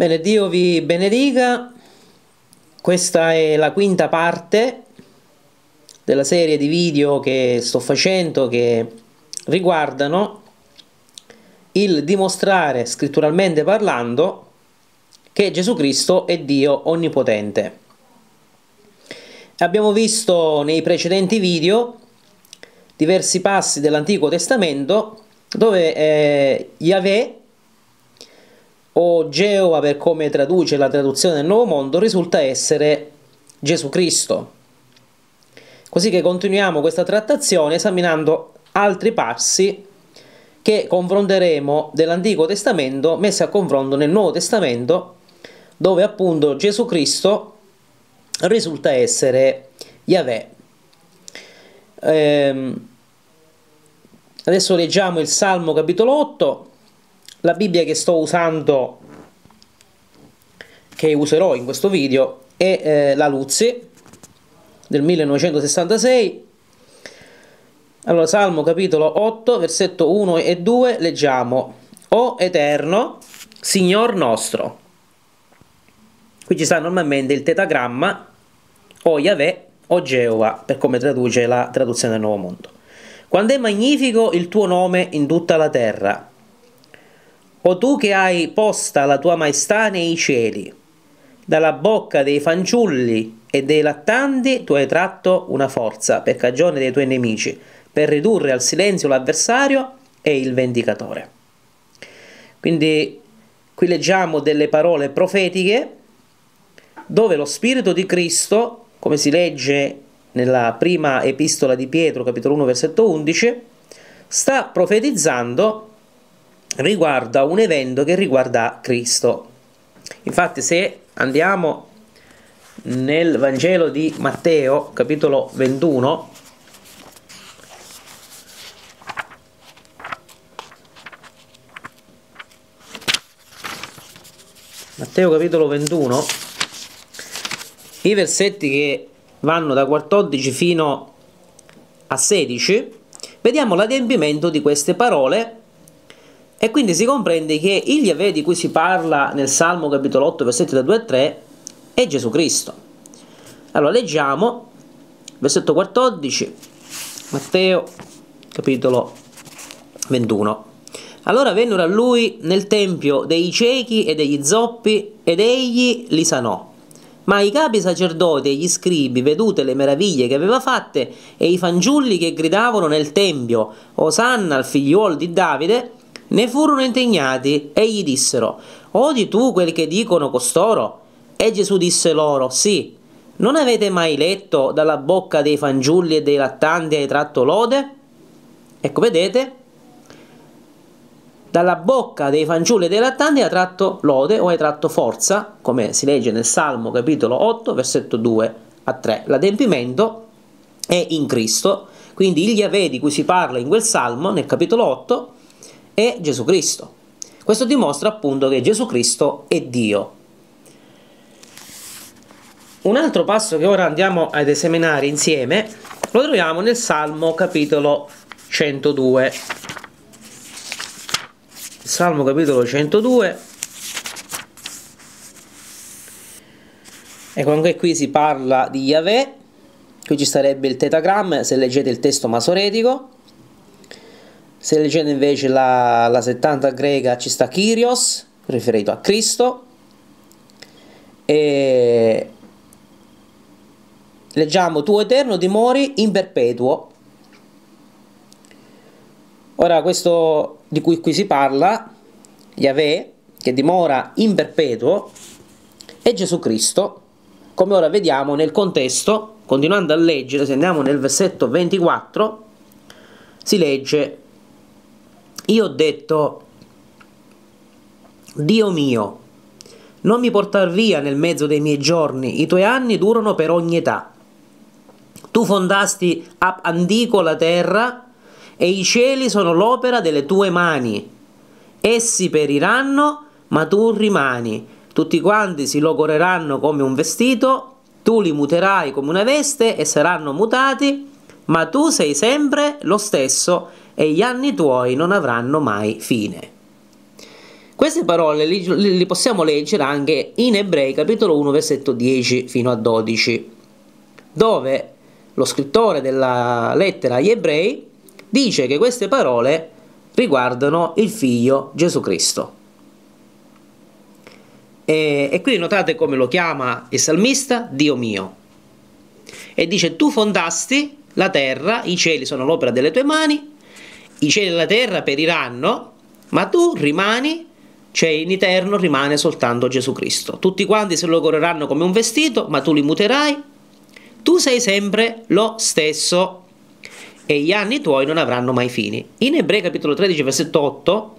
Bene, Dio vi benedica. Questa è la quinta parte della serie di video che sto facendo che riguardano il dimostrare scritturalmente parlando che Gesù Cristo è Dio onnipotente. Abbiamo visto nei precedenti video diversi passi dell'Antico Testamento dove eh, Yahweh o Geova per come traduce la traduzione del Nuovo Mondo risulta essere Gesù Cristo. Così che continuiamo questa trattazione esaminando altri passi che confronteremo dell'Antico Testamento messi a confronto nel Nuovo Testamento dove appunto Gesù Cristo risulta essere Yahweh. Ehm, adesso leggiamo il Salmo capitolo 8 la Bibbia che sto usando, che userò in questo video, è eh, la Luzzi del 1966. Allora, Salmo capitolo 8, versetto 1 e 2, leggiamo: O Eterno, Signor nostro. Qui ci sta normalmente il tetagramma o Yahweh o Geova, per come traduce la traduzione del Nuovo Mondo. Quando è magnifico il tuo nome in tutta la terra o tu che hai posta la tua maestà nei cieli, dalla bocca dei fanciulli e dei lattanti tu hai tratto una forza per cagione dei tuoi nemici, per ridurre al silenzio l'avversario e il vendicatore. Quindi qui leggiamo delle parole profetiche dove lo Spirito di Cristo, come si legge nella prima epistola di Pietro, capitolo 1, versetto 11, sta profetizzando riguarda un evento che riguarda Cristo. Infatti se andiamo nel Vangelo di Matteo, capitolo 21, Matteo capitolo 21, i versetti che vanno da 14 fino a 16, vediamo l'adempimento di queste parole e quindi si comprende che il Yahweh di cui si parla nel Salmo capitolo 8, versetti da 2 a 3, è Gesù Cristo. Allora leggiamo, versetto 14, Matteo capitolo 21. Allora vennero a lui nel tempio dei ciechi e degli zoppi ed egli li sanò. Ma i capi sacerdoti e gli scribi, vedute le meraviglie che aveva fatte, e i fanciulli che gridavano nel tempio, Osanna al figliuolo di Davide, ne furono indignati e gli dissero, Odi tu quel che dicono costoro? E Gesù disse loro, Sì, non avete mai letto dalla bocca dei fanciulli e dei lattanti hai tratto lode? Ecco, vedete? Dalla bocca dei fanciulli e dei lattanti hai tratto lode o hai tratto forza, come si legge nel Salmo capitolo 8, versetto 2 a 3. L'adempimento è in Cristo, quindi il Yahweh di cui si parla in quel Salmo, nel capitolo 8, è Gesù Cristo. Questo dimostra appunto che Gesù Cristo è Dio. Un altro passo che ora andiamo ad esaminare insieme lo troviamo nel Salmo capitolo 102. Salmo capitolo 102. Ecco, anche qui si parla di Yahweh, qui ci sarebbe il tetagramma se leggete il testo masoretico, se leggete invece la, la 70 greca ci sta Kyrios, riferito a Cristo, e leggiamo tu eterno dimori in perpetuo. Ora questo di cui qui si parla, Yahweh, che dimora in perpetuo, è Gesù Cristo, come ora vediamo nel contesto, continuando a leggere, se andiamo nel versetto 24, si legge io ho detto, Dio mio, non mi portar via nel mezzo dei miei giorni, i tuoi anni durano per ogni età. Tu fondasti ab antico la terra e i cieli sono l'opera delle tue mani. Essi periranno, ma tu rimani. Tutti quanti si logoreranno come un vestito, tu li muterai come una veste e saranno mutati, ma tu sei sempre lo stesso e gli anni tuoi non avranno mai fine. Queste parole li possiamo leggere anche in Ebrei capitolo 1 versetto 10 fino a 12, dove lo scrittore della lettera agli Ebrei dice che queste parole riguardano il figlio Gesù Cristo. E, e quindi notate come lo chiama il salmista Dio mio. E dice tu fondasti la terra, i cieli sono l'opera delle tue mani, i cieli e la terra periranno, ma tu rimani, cioè in eterno rimane soltanto Gesù Cristo. Tutti quanti se lo correranno come un vestito, ma tu li muterai. Tu sei sempre lo stesso e gli anni tuoi non avranno mai fini. In Ebrei capitolo 13 versetto 8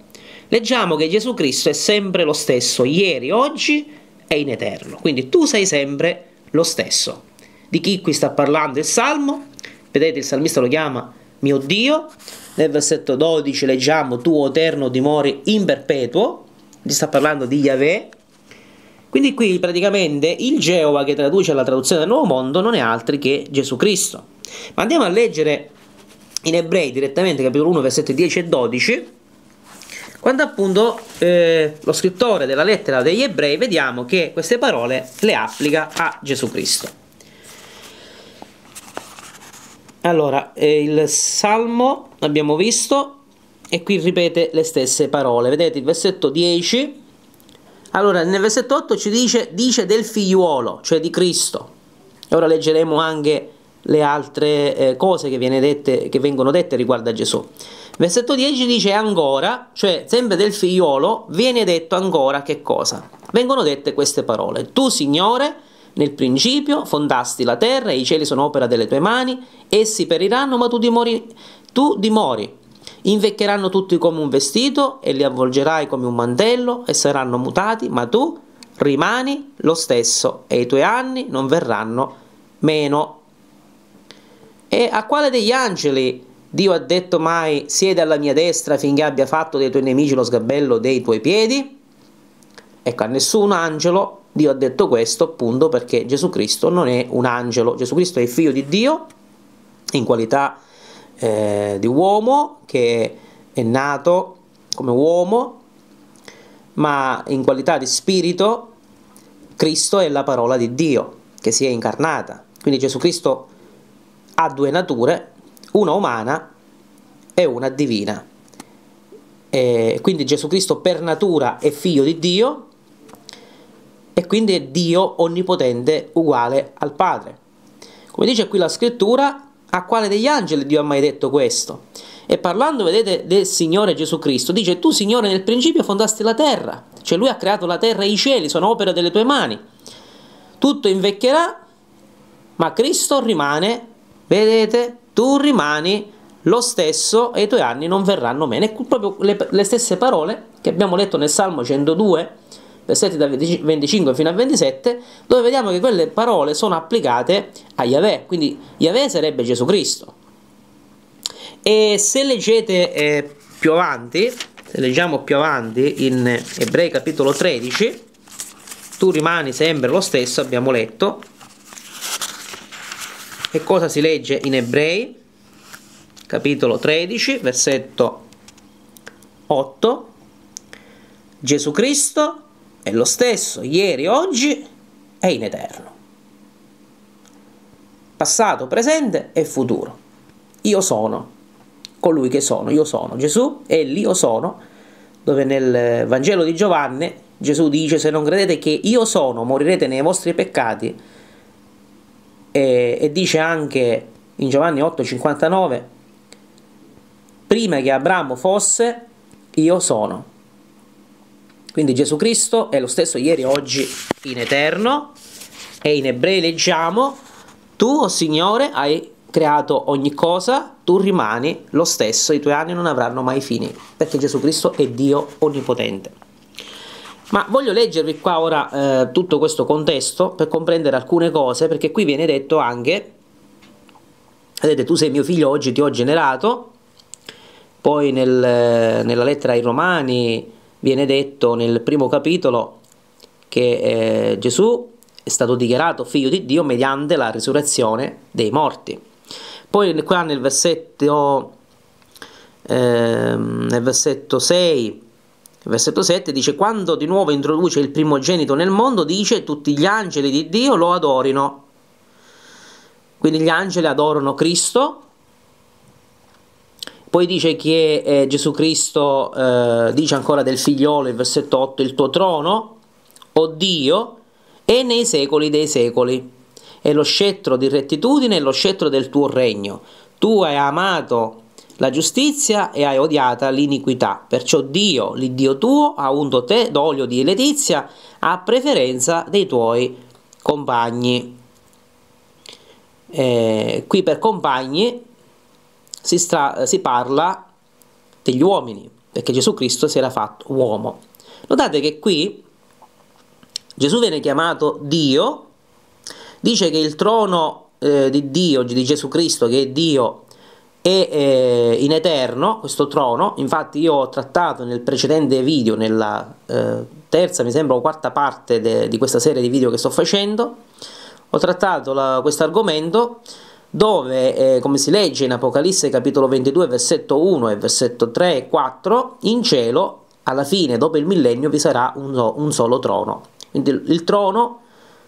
leggiamo che Gesù Cristo è sempre lo stesso, ieri, oggi e in eterno. Quindi tu sei sempre lo stesso. Di chi qui sta parlando il Salmo? Vedete, il salmista lo chiama mio Dio. Nel versetto 12 leggiamo tu eterno dimori in perpetuo. Gli sta parlando di Yahweh. Quindi qui praticamente il Geova che traduce la traduzione del Nuovo Mondo non è altro che Gesù Cristo. Ma andiamo a leggere in Ebrei direttamente capitolo 1 versetti 10 e 12 quando appunto eh, lo scrittore della lettera degli ebrei vediamo che queste parole le applica a Gesù Cristo. Allora, eh, il Salmo abbiamo visto e qui ripete le stesse parole. Vedete il versetto 10. Allora, nel versetto 8 ci dice, dice del figliuolo, cioè di Cristo. E ora leggeremo anche le altre eh, cose che, dette, che, vengono dette riguardo a Gesù. Versetto 10 dice ancora, cioè sempre del figliolo, viene detto ancora che cosa? Vengono dette queste parole. Tu, Signore, nel principio fondasti la terra e i cieli sono opera delle tue mani, essi periranno, ma tu dimori. Tu dimori. Invecchieranno tutti come un vestito e li avvolgerai come un mantello e saranno mutati, ma tu rimani lo stesso e i tuoi anni non verranno meno. E a quale degli angeli Dio ha detto mai siede alla mia destra finché abbia fatto dei tuoi nemici lo sgabello dei tuoi piedi? Ecco, a nessun angelo Dio ha detto questo appunto perché Gesù Cristo non è un angelo, Gesù Cristo è figlio di Dio in qualità eh, di uomo che è nato come uomo, ma in qualità di spirito Cristo è la parola di Dio che si è incarnata. Quindi Gesù Cristo ha due nature, una umana e una divina. E quindi Gesù Cristo per natura è figlio di Dio e quindi è Dio onnipotente uguale al Padre. Come dice qui la scrittura, a quale degli angeli Dio ha mai detto questo? E parlando, vedete, del Signore Gesù Cristo, dice tu Signore nel principio fondasti la terra, cioè Lui ha creato la terra e i cieli, sono opera delle tue mani. Tutto invecchierà, ma Cristo rimane Vedete, tu rimani lo stesso e i tuoi anni non verranno meno. E proprio le, le stesse parole che abbiamo letto nel Salmo 102, versetti da 25 fino a 27, dove vediamo che quelle parole sono applicate a Yahweh, quindi Yahweh sarebbe Gesù Cristo. E se leggete eh, più avanti, se leggiamo più avanti in Ebrei capitolo 13, tu rimani sempre lo stesso, abbiamo letto, e cosa si legge in Ebrei? Capitolo 13, versetto 8. Gesù Cristo è lo stesso ieri, oggi e in eterno. Passato, presente e futuro. Io sono colui che sono, io sono Gesù e l'io sono, dove nel Vangelo di Giovanni Gesù dice se non credete che io sono, morirete nei vostri peccati e, e dice anche in Giovanni 8:59 prima che Abramo fosse io sono quindi Gesù Cristo è lo stesso ieri, oggi, in eterno e in ebrei leggiamo tu, o oh Signore, hai creato ogni cosa, tu rimani lo stesso, i tuoi anni non avranno mai fini, perché Gesù Cristo è Dio onnipotente. Ma voglio leggervi qua ora eh, tutto questo contesto per comprendere alcune cose, perché qui viene detto anche, vedete, tu sei mio figlio, oggi ti ho generato, poi nel, nella lettera ai Romani viene detto nel primo capitolo che eh, Gesù è stato dichiarato figlio di Dio mediante la risurrezione dei morti. Poi qua nel versetto, eh, nel versetto 6 versetto 7 dice quando di nuovo introduce il primogenito nel mondo dice tutti gli angeli di Dio lo adorino. Quindi gli angeli adorano Cristo. Poi dice che eh, Gesù Cristo eh, dice ancora del figliolo, il versetto 8, il tuo trono, o Dio, è nei secoli dei secoli. È lo scettro di rettitudine e lo scettro del tuo regno. Tu hai amato la giustizia e hai odiata l'iniquità. Perciò Dio, l'Iddio tuo, ha unto te d'olio di letizia a preferenza dei tuoi compagni. Eh, qui per compagni si, stra- si parla degli uomini, perché Gesù Cristo si era fatto uomo. Notate che qui Gesù viene chiamato Dio, dice che il trono eh, di Dio, di Gesù Cristo, che è Dio, è eh, in eterno questo trono, infatti io ho trattato nel precedente video, nella eh, terza, mi sembra o quarta parte de, di questa serie di video che sto facendo, ho trattato questo argomento dove, eh, come si legge in Apocalisse capitolo 22, versetto 1 e versetto 3 e 4, in cielo, alla fine, dopo il millennio, vi sarà un, un solo trono. Quindi il, trono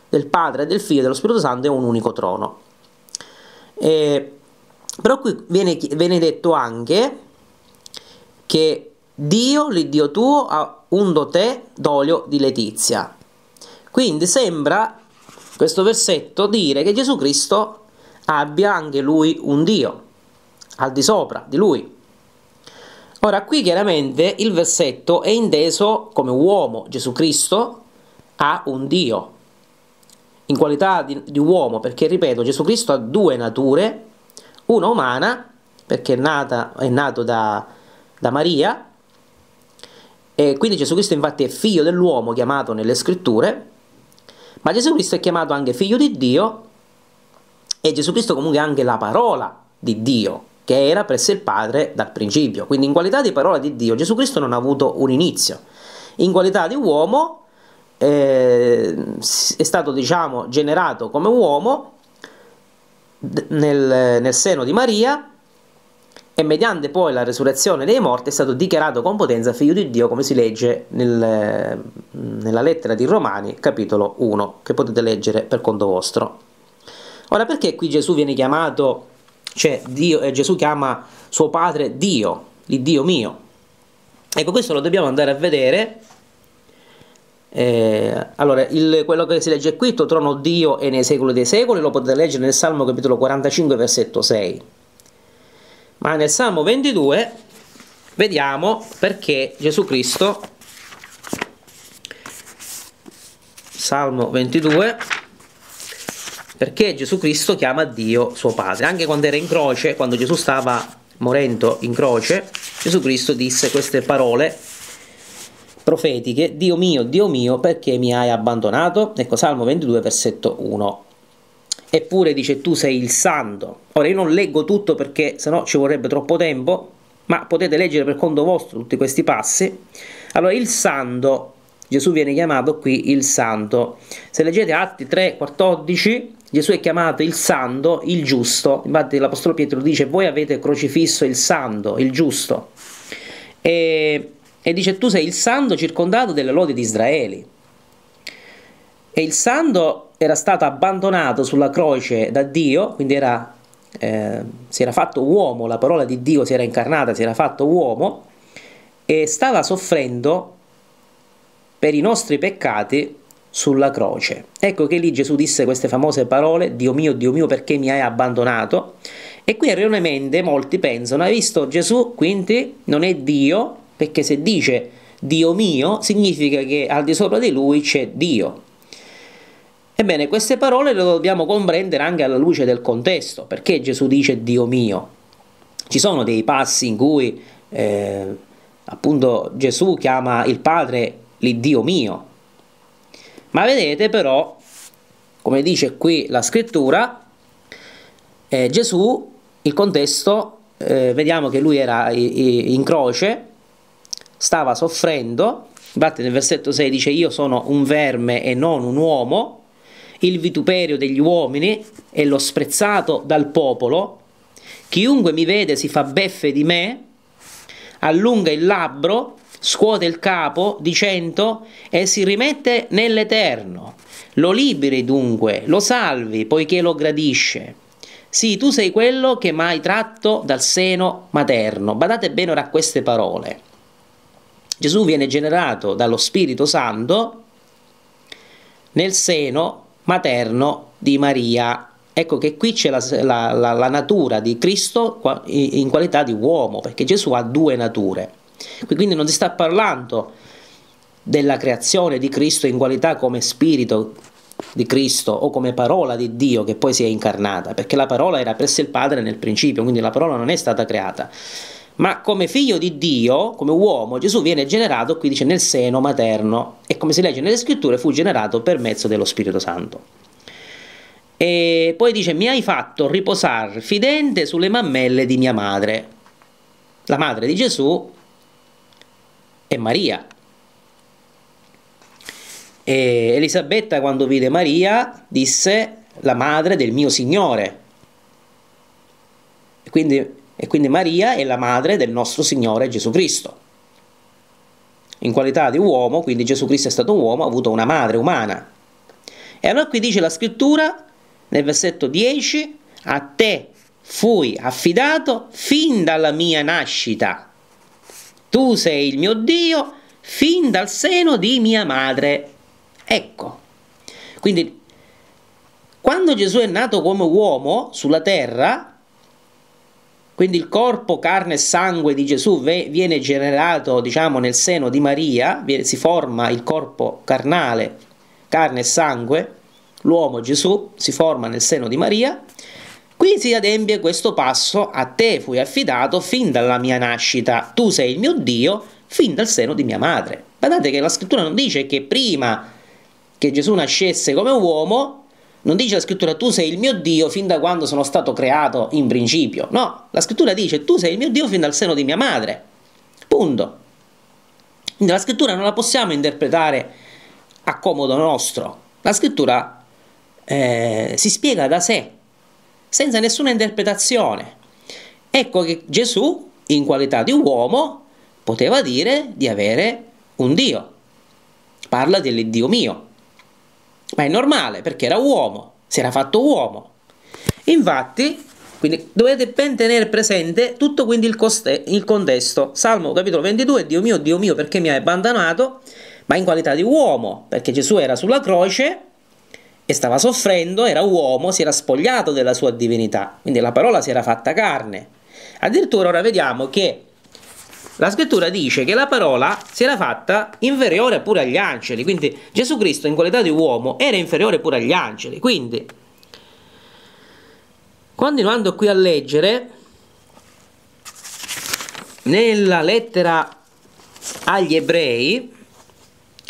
del Padre, del Figlio e dello Spirito Santo è un unico trono. E, però qui viene, viene detto anche che Dio, l'Iddio tuo, ha undo te d'olio di letizia. Quindi sembra questo versetto dire che Gesù Cristo abbia anche lui un Dio, al di sopra di lui. Ora qui chiaramente il versetto è inteso come uomo, Gesù Cristo ha un Dio, in qualità di, di uomo, perché ripeto, Gesù Cristo ha due nature, una umana, perché è, nata, è nato da, da Maria, e quindi Gesù Cristo infatti è figlio dell'uomo chiamato nelle scritture, ma Gesù Cristo è chiamato anche figlio di Dio e Gesù Cristo comunque è anche la parola di Dio che era presso il Padre dal principio. Quindi in qualità di parola di Dio Gesù Cristo non ha avuto un inizio. In qualità di uomo eh, è stato diciamo generato come uomo nel, nel seno di Maria e mediante poi la resurrezione dei morti è stato dichiarato con potenza figlio di Dio, come si legge nel, nella lettera di Romani, capitolo 1, che potete leggere per conto vostro. Ora, perché qui Gesù viene chiamato, cioè Dio, eh, Gesù chiama suo padre Dio, il Dio mio? Ecco, questo lo dobbiamo andare a vedere. Eh, allora, il, quello che si legge qui, tuo trono Dio è nei secoli dei secoli, lo potete leggere nel Salmo capitolo 45, versetto 6. Ma nel Salmo 22 vediamo perché Gesù Cristo, Salmo 22, perché Gesù Cristo chiama Dio suo Padre. Anche quando era in croce, quando Gesù stava morendo in croce, Gesù Cristo disse queste parole profetiche, Dio mio, Dio mio, perché mi hai abbandonato? Ecco, Salmo 22, versetto 1. Eppure dice tu sei il santo. Ora io non leggo tutto perché sennò ci vorrebbe troppo tempo, ma potete leggere per conto vostro tutti questi passi. Allora il santo, Gesù viene chiamato qui il santo. Se leggete Atti 3, 14, Gesù è chiamato il santo, il giusto. Infatti l'Apostolo Pietro dice voi avete crocifisso il santo, il giusto. E, e dice tu sei il santo circondato delle lodi di Israele. E il santo era stato abbandonato sulla croce da Dio, quindi era, eh, si era fatto uomo, la parola di Dio si era incarnata, si era fatto uomo e stava soffrendo per i nostri peccati sulla croce. Ecco che lì Gesù disse queste famose parole, Dio mio, Dio mio, perché mi hai abbandonato? E qui erroneamente molti pensano, hai visto Gesù quindi non è Dio, perché se dice Dio mio significa che al di sopra di lui c'è Dio. Ebbene, queste parole le dobbiamo comprendere anche alla luce del contesto. Perché Gesù dice Dio mio? Ci sono dei passi in cui eh, appunto Gesù chiama il Padre l'Iddio mio. Ma vedete però, come dice qui la scrittura, eh, Gesù, il contesto, eh, vediamo che lui era in croce, stava soffrendo, infatti nel versetto 6 dice io sono un verme e non un uomo, il vituperio degli uomini e lo sprezzato dal popolo. Chiunque mi vede si fa beffe di me, allunga il labbro, scuote il capo dicendo e si rimette nell'Eterno. Lo liberi dunque, lo salvi poiché lo gradisce. Sì, tu sei quello che mai tratto dal seno materno. Badate bene ora a queste parole. Gesù viene generato dallo Spirito Santo nel seno materno di Maria. Ecco che qui c'è la, la, la, la natura di Cristo in qualità di uomo, perché Gesù ha due nature. Quindi non si sta parlando della creazione di Cristo in qualità come spirito di Cristo o come parola di Dio che poi si è incarnata, perché la parola era presso il Padre nel principio, quindi la parola non è stata creata. Ma come figlio di Dio, come uomo, Gesù viene generato, qui dice, nel seno materno e come si legge nelle scritture fu generato per mezzo dello Spirito Santo. E poi dice, mi hai fatto riposare fidente sulle mammelle di mia madre. La madre di Gesù è Maria. E Elisabetta quando vide Maria disse la madre del mio Signore. E quindi, e quindi Maria è la madre del nostro Signore Gesù Cristo. In qualità di uomo, quindi Gesù Cristo è stato un uomo, ha avuto una madre umana. E allora qui dice la scrittura nel versetto 10, a te fui affidato fin dalla mia nascita. Tu sei il mio Dio fin dal seno di mia madre. Ecco. Quindi, quando Gesù è nato come uomo sulla terra, quindi il corpo, carne e sangue di Gesù viene generato, diciamo, nel seno di Maria, si forma il corpo carnale, carne e sangue, l'uomo Gesù si forma nel seno di Maria, qui si adempie questo passo, a te fui affidato fin dalla mia nascita, tu sei il mio Dio fin dal seno di mia madre. Guardate che la scrittura non dice che prima che Gesù nascesse come uomo, non dice la scrittura tu sei il mio Dio fin da quando sono stato creato in principio, no, la scrittura dice tu sei il mio Dio fin dal seno di mia madre, punto. Quindi la scrittura non la possiamo interpretare a comodo nostro, la scrittura eh, si spiega da sé, senza nessuna interpretazione. Ecco che Gesù, in qualità di uomo, poteva dire di avere un Dio. Parla dell'Iddio mio. Ma è normale perché era uomo, si era fatto uomo. Infatti, quindi dovete ben tenere presente tutto il, coste- il contesto. Salmo capitolo 22, Dio mio, Dio mio, perché mi hai abbandonato? Ma in qualità di uomo, perché Gesù era sulla croce e stava soffrendo, era uomo, si era spogliato della sua divinità, quindi la parola si era fatta carne. Addirittura ora vediamo che la scrittura dice che la parola si era fatta inferiore pure agli angeli, quindi Gesù Cristo in qualità di uomo era inferiore pure agli angeli. Quindi, continuando qui a leggere, nella lettera agli ebrei,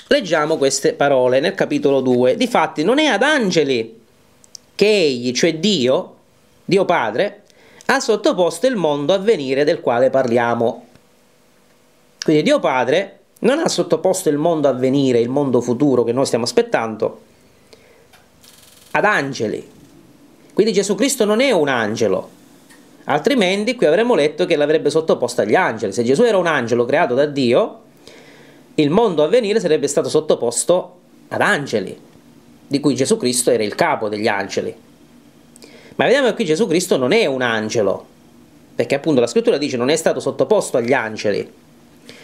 leggiamo queste parole nel capitolo 2. Difatti non è ad angeli che egli, cioè Dio, Dio Padre, ha sottoposto il mondo a venire del quale parliamo. Quindi Dio Padre non ha sottoposto il mondo a venire, il mondo futuro che noi stiamo aspettando, ad angeli. Quindi Gesù Cristo non è un angelo, altrimenti qui avremmo letto che l'avrebbe sottoposto agli angeli. Se Gesù era un angelo creato da Dio, il mondo a venire sarebbe stato sottoposto ad angeli, di cui Gesù Cristo era il capo degli angeli. Ma vediamo che qui Gesù Cristo non è un angelo, perché appunto la scrittura dice non è stato sottoposto agli angeli.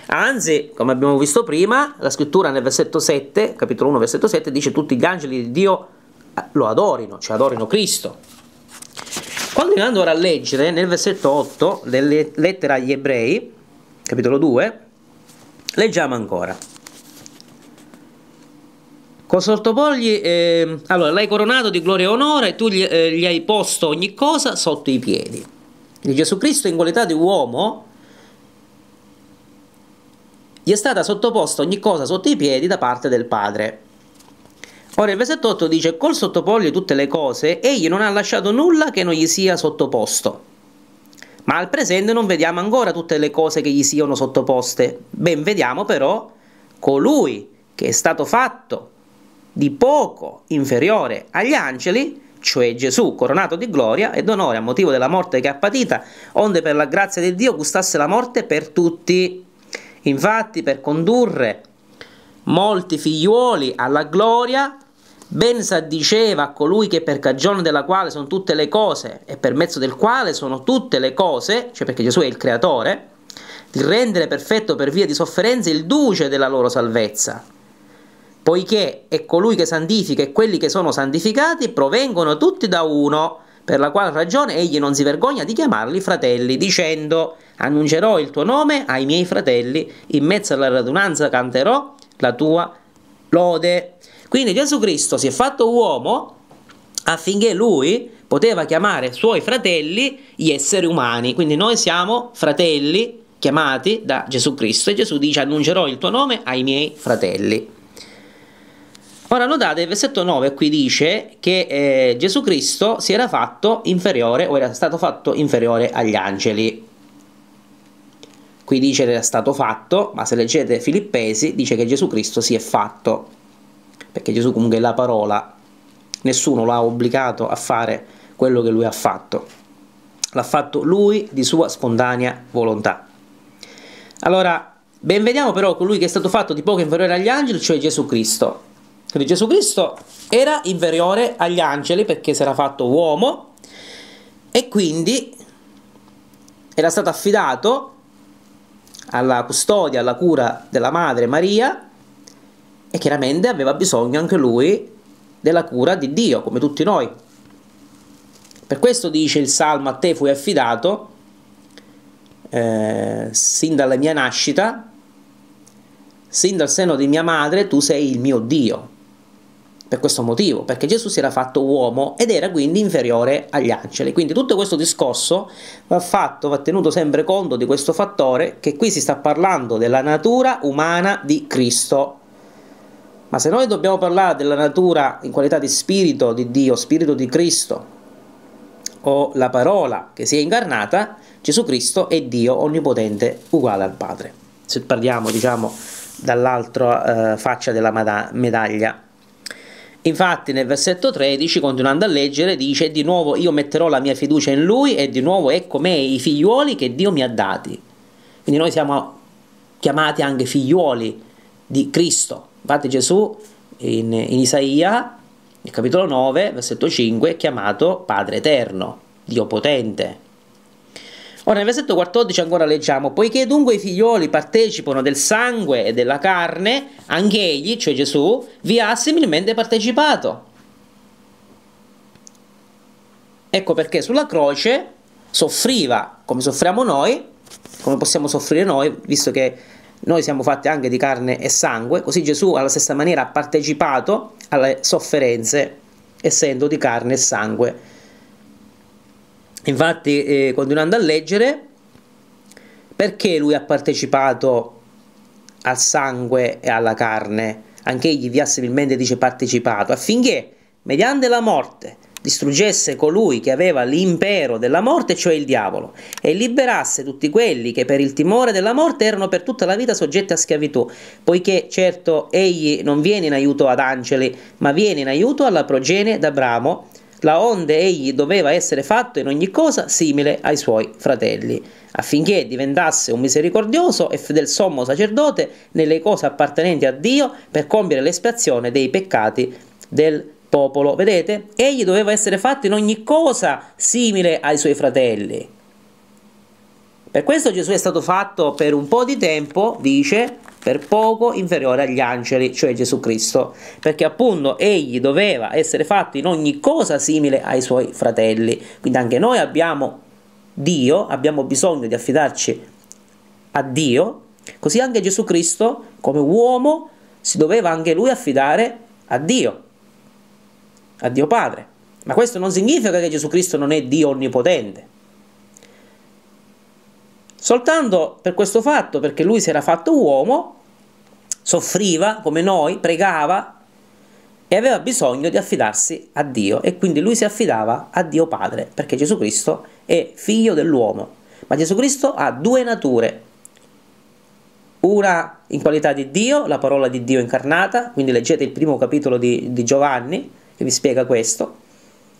Anzi, come abbiamo visto prima, la scrittura nel versetto 7, capitolo 1, versetto 7, dice tutti gli angeli di Dio eh, lo adorino, cioè adorino Cristo. Continuando ora a leggere nel versetto 8 della lettera agli ebrei, capitolo 2, Leggiamo ancora. Con sottopogli, eh, allora l'hai coronato di gloria e onore, tu gli, eh, gli, hai posto ogni cosa sotto i piedi. Di Gesù Cristo in qualità di uomo gli è stata sottoposta ogni cosa sotto i piedi da parte del Padre. Ora il versetto 8 dice, col sottopoglio tutte le cose, egli non ha lasciato nulla che non gli sia sottoposto ma al presente non vediamo ancora tutte le cose che gli siano sottoposte. Ben vediamo però colui che è stato fatto di poco inferiore agli angeli, cioè Gesù, coronato di gloria ed onore a motivo della morte che ha patita, onde per la grazia di Dio gustasse la morte per tutti. Infatti, per condurre molti figliuoli alla gloria, ben s'addiceva a colui che per cagione della quale sono tutte le cose e per mezzo del quale sono tutte le cose, cioè perché Gesù è il creatore, di rendere perfetto per via di sofferenze il duce della loro salvezza, poiché è colui che santifica e quelli che sono santificati provengono tutti da uno, per la quale ragione egli non si vergogna di chiamarli fratelli, dicendo annuncerò il tuo nome ai miei fratelli, in mezzo alla radunanza canterò la tua lode. Quindi Gesù Cristo si è fatto uomo affinché lui poteva chiamare suoi fratelli gli esseri umani. Quindi noi siamo fratelli chiamati da Gesù Cristo e Gesù dice annuncerò il tuo nome ai miei fratelli. Ora notate il versetto 9 qui dice che eh, Gesù Cristo si era fatto inferiore o era stato fatto inferiore agli angeli. Qui dice che era stato fatto, ma se leggete Filippesi dice che Gesù Cristo si è fatto, perché Gesù comunque è la parola, nessuno lo ha obbligato a fare quello che lui ha fatto, l'ha fatto lui di sua spontanea volontà. Allora, ben vediamo però colui che è stato fatto di poco inferiore agli angeli, cioè Gesù Cristo. Quindi Gesù Cristo era inferiore agli angeli perché si era fatto uomo e quindi era stato affidato alla custodia, alla cura della madre Maria e chiaramente aveva bisogno anche lui della cura di Dio, come tutti noi. Per questo dice il Salmo, a te fui affidato, eh, sin dalla mia nascita, sin dal seno di mia madre, tu sei il mio Dio per questo motivo, perché Gesù si era fatto uomo ed era quindi inferiore agli angeli. Quindi tutto questo discorso va fatto, va tenuto sempre conto di questo fattore che qui si sta parlando della natura umana di Cristo. Ma se noi dobbiamo parlare della natura in qualità di spirito di Dio, spirito di Cristo, o la parola che si è incarnata, Gesù Cristo è Dio onnipotente uguale al Padre. Se parliamo, diciamo, dall'altra eh, faccia della medaglia. Infatti nel versetto 13, continuando a leggere, dice di nuovo io metterò la mia fiducia in lui e di nuovo ecco me i figliuoli che Dio mi ha dati. Quindi noi siamo chiamati anche figliuoli di Cristo. Infatti Gesù in, in Isaia, nel capitolo 9, versetto 5, è chiamato Padre Eterno, Dio potente, Ora nel versetto 14 ancora leggiamo, poiché dunque i figlioli partecipano del sangue e della carne, anche egli, cioè Gesù, vi ha similmente partecipato. Ecco perché sulla croce soffriva come soffriamo noi, come possiamo soffrire noi, visto che noi siamo fatti anche di carne e sangue, così Gesù alla stessa maniera ha partecipato alle sofferenze, essendo di carne e sangue. Infatti, eh, continuando a leggere, perché lui ha partecipato al sangue e alla carne? Anche egli vi ha similmente dice partecipato, affinché, mediante la morte, distruggesse colui che aveva l'impero della morte, cioè il diavolo, e liberasse tutti quelli che per il timore della morte erano per tutta la vita soggetti a schiavitù, poiché certo egli non viene in aiuto ad angeli, ma viene in aiuto alla progenie d'Abramo, la onde egli doveva essere fatto in ogni cosa simile ai suoi fratelli, affinché diventasse un misericordioso e fedel sommo sacerdote nelle cose appartenenti a Dio per compiere l'espiazione dei peccati del popolo. Vedete? Egli doveva essere fatto in ogni cosa simile ai suoi fratelli. Per questo Gesù è stato fatto per un po' di tempo, dice, per poco inferiore agli angeli, cioè Gesù Cristo, perché appunto egli doveva essere fatto in ogni cosa simile ai suoi fratelli. Quindi anche noi abbiamo Dio, abbiamo bisogno di affidarci a Dio, così anche Gesù Cristo, come uomo, si doveva anche lui affidare a Dio, a Dio Padre. Ma questo non significa che Gesù Cristo non è Dio onnipotente. Soltanto per questo fatto, perché lui si era fatto uomo, soffriva come noi, pregava e aveva bisogno di affidarsi a Dio e quindi lui si affidava a Dio Padre, perché Gesù Cristo è figlio dell'uomo. Ma Gesù Cristo ha due nature, una in qualità di Dio, la parola di Dio incarnata, quindi leggete il primo capitolo di, di Giovanni che vi spiega questo.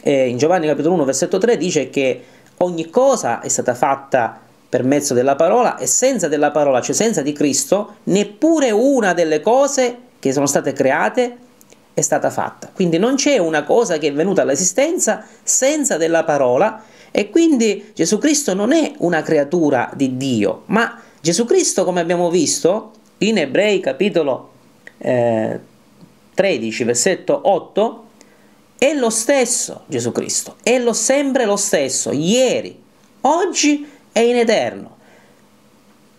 E in Giovanni capitolo 1 versetto 3 dice che ogni cosa è stata fatta per mezzo della parola e senza della parola, cioè senza di Cristo, neppure una delle cose che sono state create è stata fatta. Quindi non c'è una cosa che è venuta all'esistenza senza della parola e quindi Gesù Cristo non è una creatura di Dio, ma Gesù Cristo, come abbiamo visto in Ebrei capitolo eh, 13, versetto 8, è lo stesso Gesù Cristo, è lo sempre lo stesso, ieri, oggi e in eterno.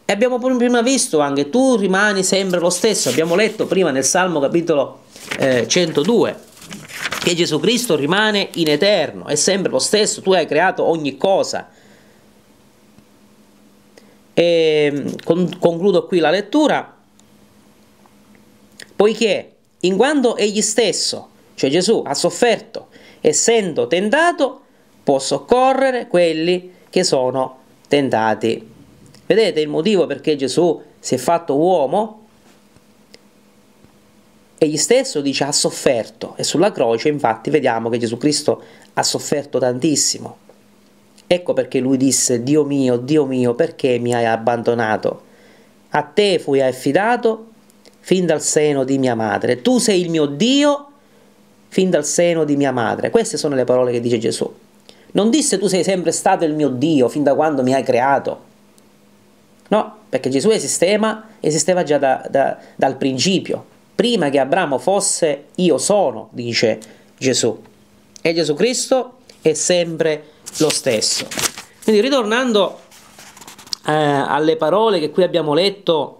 E abbiamo prima visto anche tu rimani sempre lo stesso, abbiamo letto prima nel Salmo capitolo eh, 102 che Gesù Cristo rimane in eterno, è sempre lo stesso, tu hai creato ogni cosa. E con, concludo qui la lettura, poiché in quanto egli stesso cioè Gesù ha sofferto, essendo tentato, può soccorrere quelli che sono tentati. Vedete il motivo perché Gesù si è fatto uomo? Egli stesso dice ha sofferto e sulla croce infatti vediamo che Gesù Cristo ha sofferto tantissimo. Ecco perché lui disse Dio mio, Dio mio, perché mi hai abbandonato? A te fui affidato fin dal seno di mia madre. Tu sei il mio Dio fin dal seno di mia madre. Queste sono le parole che dice Gesù. Non disse tu sei sempre stato il mio Dio fin da quando mi hai creato. No, perché Gesù esisteva, esisteva già da, da, dal principio. Prima che Abramo fosse, io sono, dice Gesù. E Gesù Cristo è sempre lo stesso. Quindi ritornando eh, alle parole che qui abbiamo letto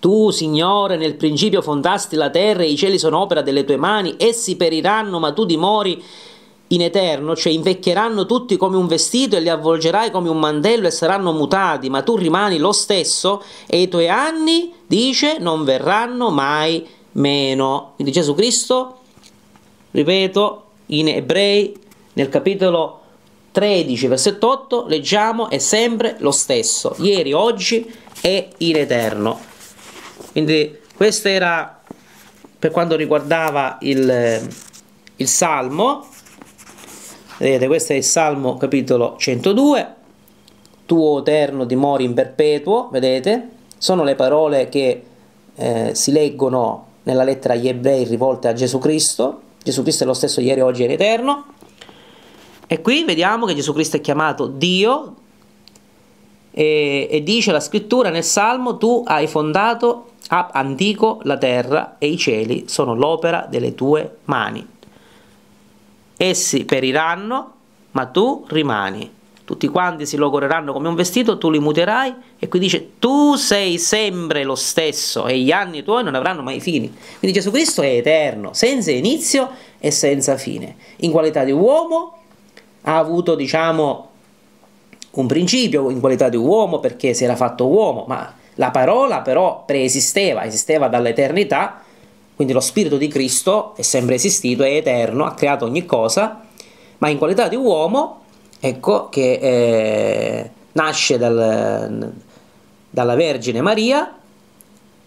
tu, Signore, nel principio fondasti la terra e i cieli sono opera delle tue mani, essi periranno, ma tu dimori in eterno, cioè invecchieranno tutti come un vestito e li avvolgerai come un mantello e saranno mutati, ma tu rimani lo stesso e i tuoi anni, dice, non verranno mai meno. Quindi Gesù Cristo, ripeto, in Ebrei, nel capitolo 13, versetto 8, leggiamo, è sempre lo stesso, ieri, oggi e in eterno. Quindi questo era per quanto riguardava il, il Salmo. Vedete, questo è il Salmo capitolo 102. Tuo eterno dimori in perpetuo, vedete? Sono le parole che eh, si leggono nella lettera agli ebrei rivolte a Gesù Cristo. Gesù Cristo è lo stesso ieri, oggi e in eterno. E qui vediamo che Gesù Cristo è chiamato Dio e, e dice la scrittura nel Salmo, tu hai fondato Ab antico la terra e i cieli sono l'opera delle tue mani. Essi periranno, ma tu rimani. Tutti quanti si logoreranno come un vestito, tu li muterai. E qui dice, tu sei sempre lo stesso e gli anni tuoi non avranno mai fini. Quindi Gesù Cristo è eterno, senza inizio e senza fine. In qualità di uomo ha avuto, diciamo, un principio in qualità di uomo perché si era fatto uomo, ma la parola però preesisteva, esisteva dall'eternità, quindi lo Spirito di Cristo è sempre esistito, è eterno, ha creato ogni cosa, ma in qualità di uomo, ecco che eh, nasce dal, dalla Vergine Maria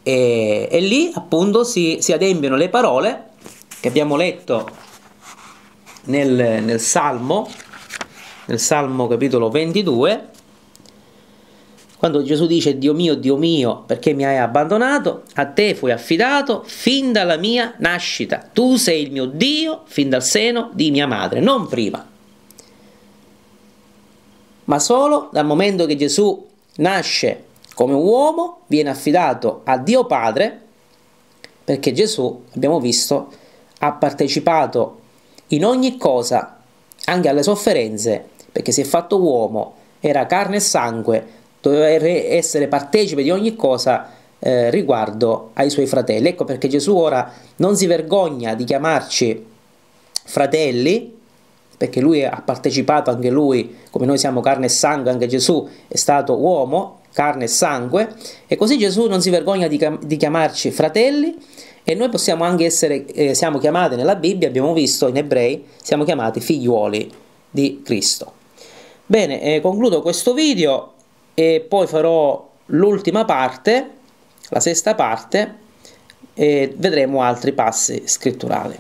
e, e lì appunto si, si, adempiono le parole che abbiamo letto nel, nel Salmo, nel Salmo capitolo 22, quando Gesù dice Dio mio, Dio mio, perché mi hai abbandonato, a te fui affidato fin dalla mia nascita. Tu sei il mio Dio fin dal seno di mia madre, non prima. Ma solo dal momento che Gesù nasce come uomo, viene affidato a Dio Padre, perché Gesù, abbiamo visto, ha partecipato in ogni cosa, anche alle sofferenze, perché si è fatto uomo, era carne e sangue, doveva essere partecipe di ogni cosa eh, riguardo ai suoi fratelli. Ecco perché Gesù ora non si vergogna di chiamarci fratelli, perché lui ha partecipato anche lui, come noi siamo carne e sangue, anche Gesù è stato uomo, carne e sangue, e così Gesù non si vergogna di, chiamarci fratelli, e noi possiamo anche essere, eh, siamo chiamati nella Bibbia, abbiamo visto in ebrei, siamo chiamati figliuoli di Cristo. Bene, eh, concludo questo video e poi farò l'ultima parte, la sesta parte, e vedremo altri passi scritturali.